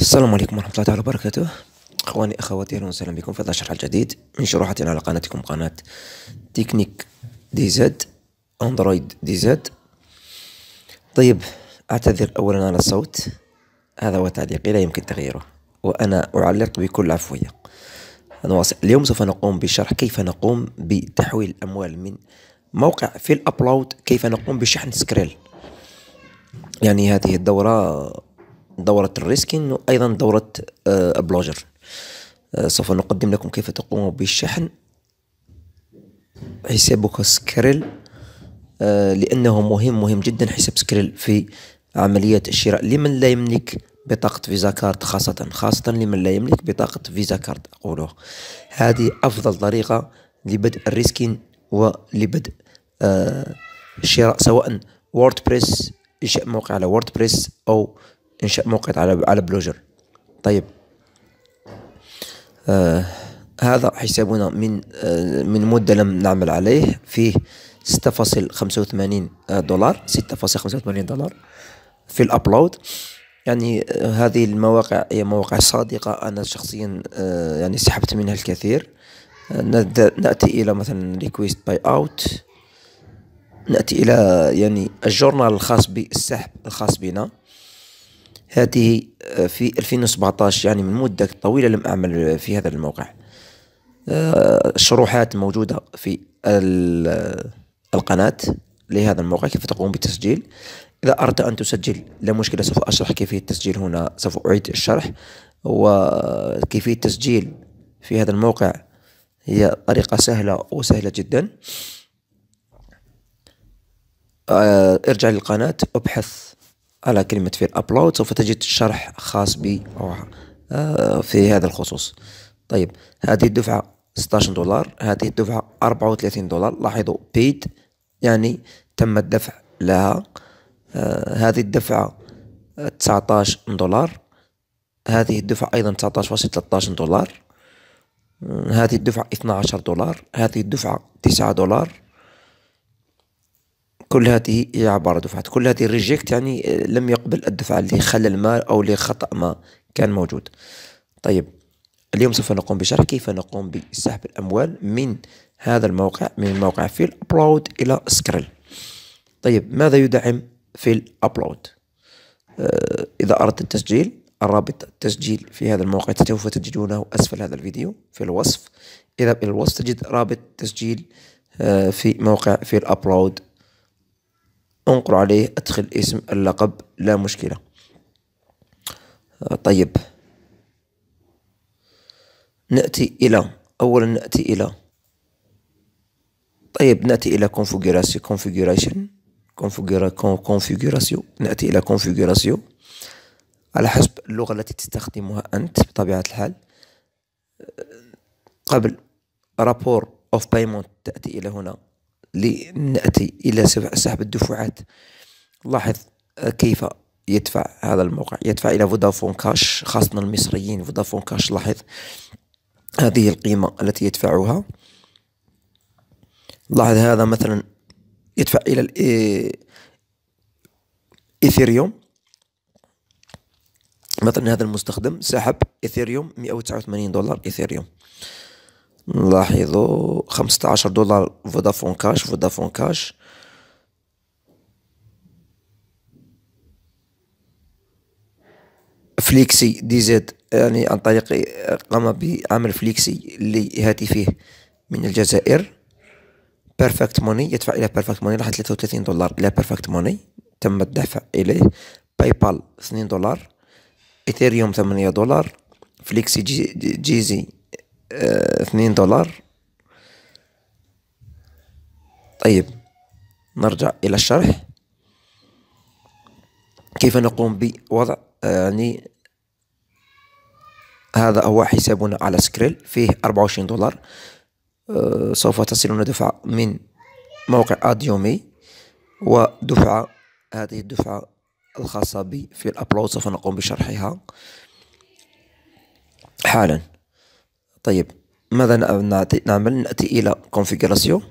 السلام عليكم ورحمة الله تعالى وبركاته. أخواني أخواتي أهلا وسهلا بكم في هذا الشرح الجديد من شروحاتنا على قناتكم قناة تكنيك DZ أندرويد DZ. طيب أعتذر أولا على الصوت. هذا هو تعليقي لا يمكن تغييره. وأنا أعلق بكل عفوية. اليوم سوف نقوم بشرح كيف نقوم بتحويل الأموال من موقع FileUpload كيف نقوم بشحن Skrill. يعني هذه الدورة دورة ال reskin وأيضا دورة آه، Blogger. آه، سوف نقدم لكم كيف تقوم بالشحن. حسابك Skrill آه، لأنه مهم مهم جدا حساب Skrill في عملية الشراء. لمن لا يملك بطاقة Visa card خاصة؟ خاصة لمن لا يملك بطاقة Visa card أقوله. هذه أفضل طريقة لبدء ال reskin ولبدء الشراء سواء WordPress إنشاء موقع على WordPress أو إنشاء موقع على على Blogger. طيب. آه هذا حسابنا من آه من مدة لم نعمل عليه. فيه ستة فاصل خمسة وثمانين دولار ستة فاصل خمسة وثمانين دولار FileUpload يعني آه هذه المواقع هي مواقع صادقة. أنا شخصيا آه يعني سحبت منها الكثير. آه نأتي إلى مثلا request payout نأتي إلى يعني ال journal الخاص بالسحب الخاص بنا. هذه آه، في 2017 يعني من مدة طويلة لم أعمل في هذا الموقع. آه، الشروحات موجودة في القناة لهذا الموقع كيف تقوم بالتسجيل. إذا أردت أن تسجل لا مشكلة سوف أشرح كيفية التسجيل هنا سوف أعيد الشرح. وكيفية التسجيل في هذا الموقع هي طريقة سهلة وسهلة جدا. آه، ارجع للقناة ابحث على كلمة في الأبلود سوف تجد شرح خاص بي آه، في هذا الخصوص. طيب هذه الدفعة 16 دولار هذه الدفعة 34 دولار. لاحظوا بيد يعني تم الدفع لها. آه هذه الدفعة 19 دولار. هذه الدفعة أيضا 19.13 دولار. آه هذه الدفعة 12 دولار. هذه الدفعة 9 دولار. كل هذه هي عبارة دفعات. كل هذه reject يعني آه، لم يقبل الدفعة اللي خلى المال أو لخطأ ما كان موجود. طيب اليوم سوف نقوم بشرح كيف نقوم بسحب الأموال من هذا الموقع من الموقع FileUpload إلى Skrill طيب ماذا يدعم في الأبلود آه إذا أردت التسجيل الرابط التسجيل في هذا الموقع سوف تجدونه أسفل هذا الفيديو في الوصف. إذا إلى الوصف تجد رابط تسجيل آه في موقع في الأبلود انقر عليه ادخل اسم اللقب لا مشكلة. طيب. نأتي إلى أولا نأتي إلى. طيب نأتي إلى configuration configuration configuration. نأتي إلى configuration. على حسب اللغة التي تستخدمها أنت بطبيعة الحال. قبل rapport of payment تأتي إلى هنا. لنأتي إلى سحب الدفعات. لاحظ كيف يدفع هذا الموقع. يدفع إلى فودافون كاش خاصة المصريين. فودافون كاش لاحظ هذه القيمة التي يدفعها. لاحظ هذا مثلا يدفع إلى ال Ethereum مثلا هذا المستخدم سحب Ethereum مئة وتسعة وثمانين دولار Ethereum. لاحظوا خمسة عشر دولار Vodafone Cash Vodafone Cash. Flexy DZ يعني عن طريق قام بعمل Flexy لهاتفه من الجزائر. Perfect Money يدفع إلى Perfect Money راح 33 دولار إلى Perfect Money تم الدفع إليه. PayPal 2 دولار. Ethereum 8 دولار. Flexy جي Djezzy اثنين دولار. طيب نرجع إلى الشرح. كيف نقوم بوضع؟ يعني هذا هو حسابنا على Skrill فيه أربعة وعشرين دولار. أه سوف تصلنا دفعة من موقع أديومي ودفعة هذه الدفعة الخاصة بي FileUpload سوف نقوم بشرحها حالا. طيب ماذا نعمل؟ نأتي إلى configuration.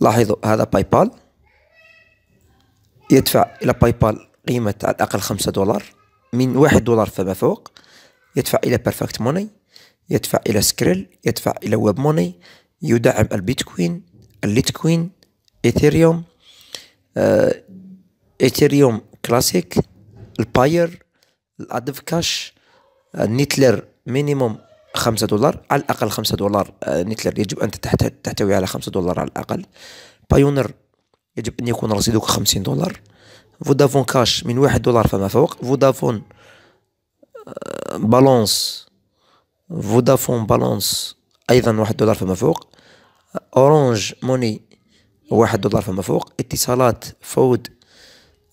لاحظوا هذا PayPal يدفع إلى PayPal قيمة على الأقل خمسة دولار. من واحد دولار فما فوق. يدفع إلى Perfect Money يدفع إلى Skrill يدفع إلى WebMoney يدعم البيتكوين ال Litecoin Ethereum آه، Ethereum Classic ال Payeer ال AdvCash ال Neteller minimum خمسة دولار. على الأقل خمسة دولار آه، Neteller يجب أن تحتوي على خمسة دولار على الأقل. Payoneer يجب أن يكون رصيدك خمسين دولار. Vodafone Cash من واحد دولار فما فوق. Vodafone balance Vodafone balance أيضا واحد دولار فما فوق. Orange Money واحد دولار فما فوق. اتصالات فود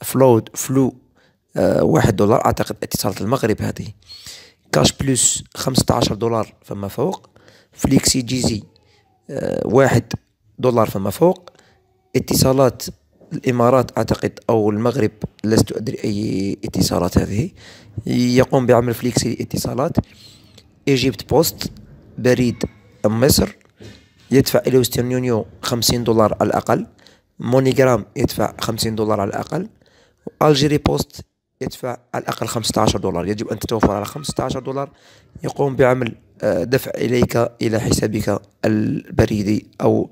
فلود فلو آه واحد دولار. أعتقد اتصالات المغرب هذه. كاش خمسة عشر دولار فما فوق Flexy Djezzy آه واحد دولار فما فوق. اتصالات الإمارات أعتقد أو المغرب لست أدري أي اتصالات هذه. يقوم بعمل Flexy الاتصالات. Egypt Post بريد مصر يدفع إلى Western Union خمسين دولار على الأقل. MoneyGram يدفع خمسين دولار على الأقل. Algérie Poste يدفع على الأقل خمسة عشر دولار. يجب أن تتوفر على خمسة عشر دولار يقوم بعمل آه، دفع إليك إلى حسابك البريدي أو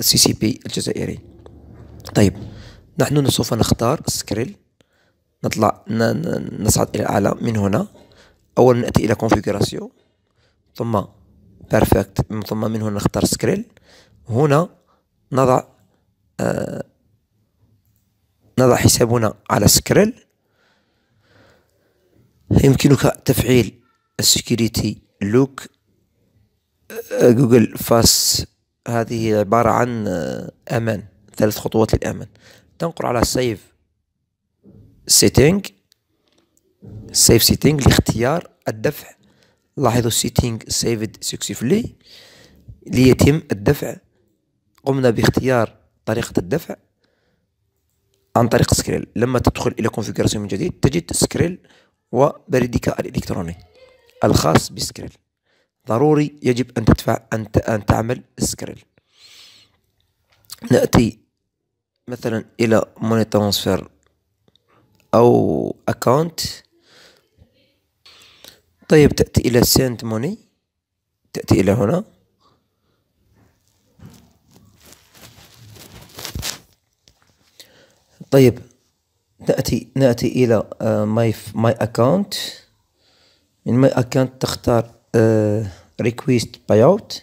CCP الجزائري. طيب نحن سوف نختار سكريل. نطلع نصعد إلى الأعلى من هنا. أولا نأتي إلى configuration. ثم perfect ثم من هنا نختار سكريل. هنا نضع آه نضع حسابنا على سكريل. يمكنك تفعيل ال security lock. جوجل فاس هذه عبارة عن آه، أمان ثلاث خطوات للأمان. تنقر على save setting save setting لاختيار الدفع. لاحظوا setting saved successfully ليتم الدفع. قمنا باختيار طريقة الدفع عن طريق سكريل. لما تدخل إلى configuration من جديد تجد سكريل وبريدك الإلكتروني الخاص بسكريل. ضروري يجب أن تدفع أن أن تعمل سكريل. نأتي مثلا إلى money transfer أو account. طيب تأتي إلى send money تأتي إلى هنا. طيب نأتي نأتي إلى my my account من my account تختار request payout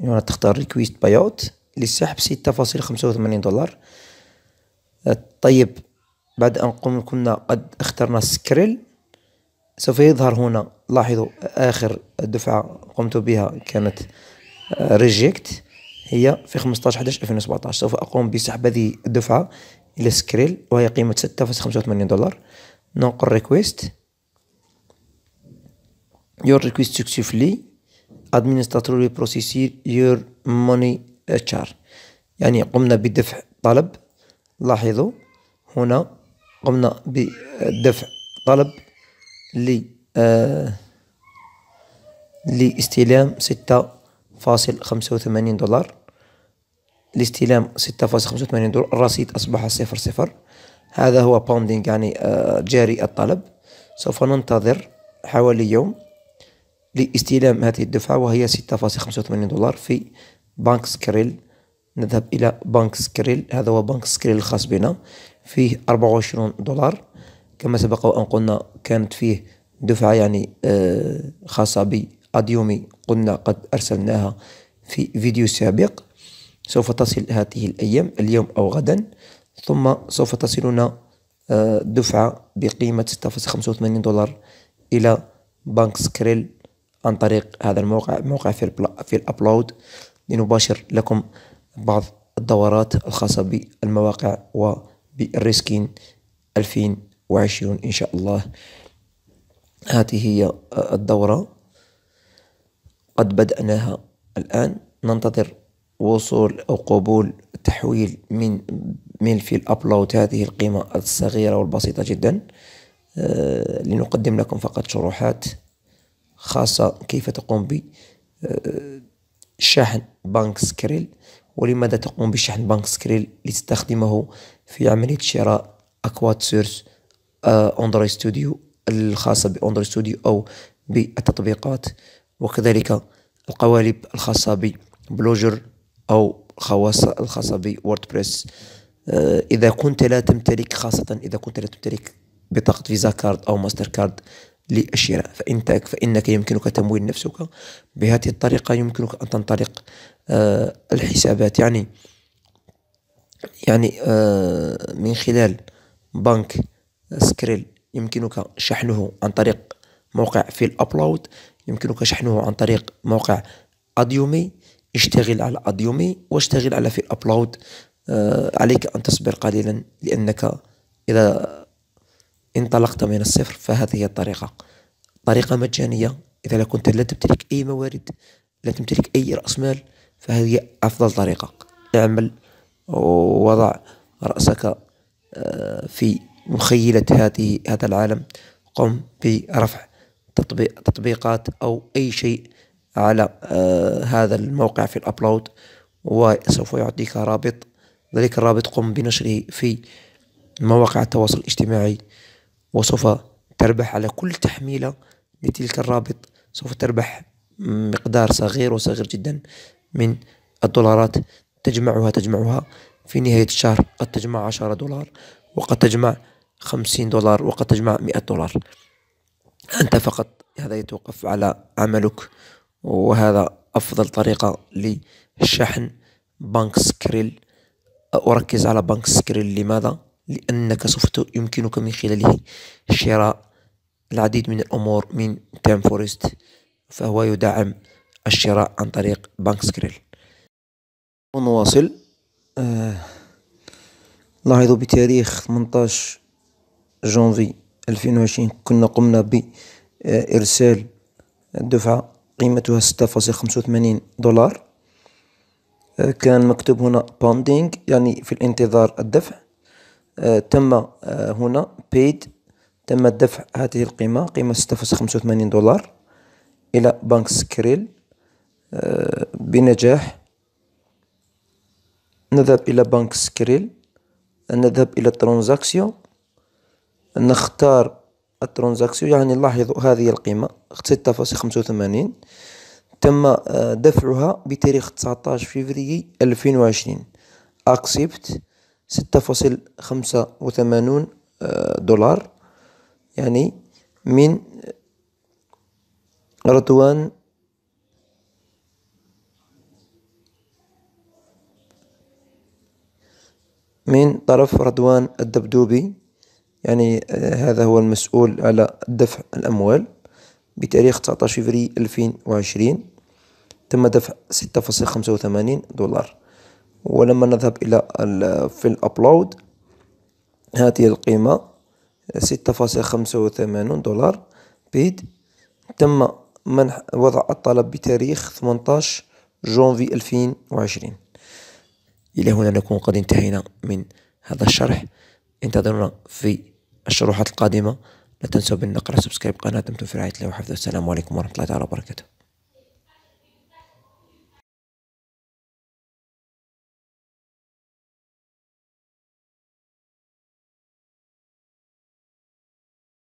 هنا تختار request payout للسحب ستة فاصل خمسة وثمانين دولار. طيب بعد أن قم كنا قد اخترنا سكريل. سوف يظهر هنا لاحظوا آخر دفعة قمت بها كانت reject هي في 15 11 2017 سوف أقوم بسحب هذه الدفعة. إلى سكريل وهي قيمة ستة فاصل خمسة وثمانين دولار. ننقر request your request successfully. Administrator process your money يعني قمنا بدفع طلب. لاحظوا هنا قمنا بدفع طلب ل آه لاستلام ستة فاصل خمسة وثمانين دولار. لاستلام ستة فاصل خمسة وثمانين دولار الرصيد أصبح صفر صفر. هذا هو باوندينج يعني آه جاري الطلب. سوف ننتظر حوالي يوم لاستلام هذه الدفعة وهي ستة فاصل خمسة وثمانين دولار في بنك سكريل. نذهب إلى بنك سكريل. هذا هو بنك سكريل الخاص بنا. فيه أربعة وعشرون دولار. كما سبق وأن قلنا كانت فيه دفعة يعني آه، خاصة بأديومي قلنا قد أرسلناها في فيديو سابق. سوف تصل هذه الأيام اليوم أو غدا ثم سوف تصلنا آه، دفعة بقيمة ستة فاصل خمسة وثمانين دولار إلى بنك سكريل عن طريق هذا الموقع موقع في, فيل ابلود لنباشر لكم بعض الدورات الخاصة بالمواقع وبال reskin 2020 إن شاء الله. هذه هي الدورة. قد بدأناها الآن. ننتظر وصول أو قبول تحويل من فيل ابلود هذه القيمة الصغيرة والبسيطة جدا آه، لنقدم لكم فقط شروحات خاصة كيف تقوم بشحن بنك سكريل ولماذا تقوم بشحن بنك سكريل لتستخدمه في عملية شراء أكواد source أندرويد ستوديو الخاصة بأندرويد ستوديو أو بالتطبيقات. وكذلك القوالب الخاصة ببلوجر أو خواص الخاصة بووردبريس آه، إذا كنت لا تمتلك خاصة إذا كنت لا تمتلك بطاقة فيزا كارد أو ماستر كارد للشراء فإنت فإنك يمكنك تمويل نفسك. بهذه الطريقة يمكنك أن تنطلق آه، الحسابات. يعني يعني آه، من خلال بنك سكريل يمكنك شحنه عن طريق موقع فيل ابلود يمكنك شحنه عن طريق موقع أديومي. اشتغل على أديومي واشتغل على في الأبلود آه، عليك أن تصبر قليلا لأنك إذا انطلقت من الصفر فهذه هي الطريقة. طريقة مجانية إذا لا كنت لا تمتلك أي موارد لا تمتلك أي رأس مال فهذه أفضل طريقة. اعمل ووضع رأسك آه، في مخيلة هذه هذا العالم. قم برفع تطبيق تطبيقات أو أي شيء على آه، هذا الموقع في الأبلود وسوف يعطيك رابط ذلك الرابط قم بنشره في مواقع التواصل الاجتماعي وسوف تربح على كل تحميلة لتلك الرابط سوف تربح مقدار صغير وصغير جدا من الدولارات تجمعها تجمعها في نهاية الشهر قد تجمع عشرة دولار وقد تجمع خمسين دولار وقد تجمع مئة دولار. أنت فقط هذا يتوقف على عملك. وهذا أفضل طريقة لشحن بنك سكريل. أركز على بنك سكريل. لماذا؟ لأنك سوف يمكنك من خلاله شراء العديد من الأمور من ثيم فورست فهو يدعم الشراء عن طريق بنك سكريل. ونواصل آه لاحظوا بتاريخ 18 جانفي 2020 كنا قمنا بإرسال الدفعة قيمتها 6.85 دولار. آه كان مكتوب هنا باندينج يعني في الانتظار الدفع. آه تم آه هنا paid تم دفع هذه القيمة قيمة ستة فاصلة خمسة وثمانين دولار إلى بنك سكريل. بنجاح نذهب إلى بنك سكريل نذهب إلى ال transaction. نختار ال transaction يعني لاحظوا هذه القيمة ستة فاصلة خمسة وثمانين تم آه، دفعها بتاريخ تسعتاش فيفري ألفين وعشرين. accepted ستة فاصل خمسة وثمانون آه، دولار يعني من رضوان من طرف رضوان الدبدوبي. يعني آه، هذا هو المسؤول على دفع الأموال بتاريخ 19 فبراير 2020 تم دفع 6.85 دولار. ولما نذهب إلى فيل ابلود هذه القيمة ستة فاصلة خمسة وثمانون دولار. paid تم منح وضع الطلب بتاريخ ثمنتاش جانفي ألفين وعشرين. إلى هنا نكون قد انتهينا من هذا الشرح. انتظرونا في الشروحات القادمة. لا تنسوا بالنقر subscribe قناة دمتم في رعاية الله وحفظه. السلام عليكم ورحمة الله تعالى وبركاته.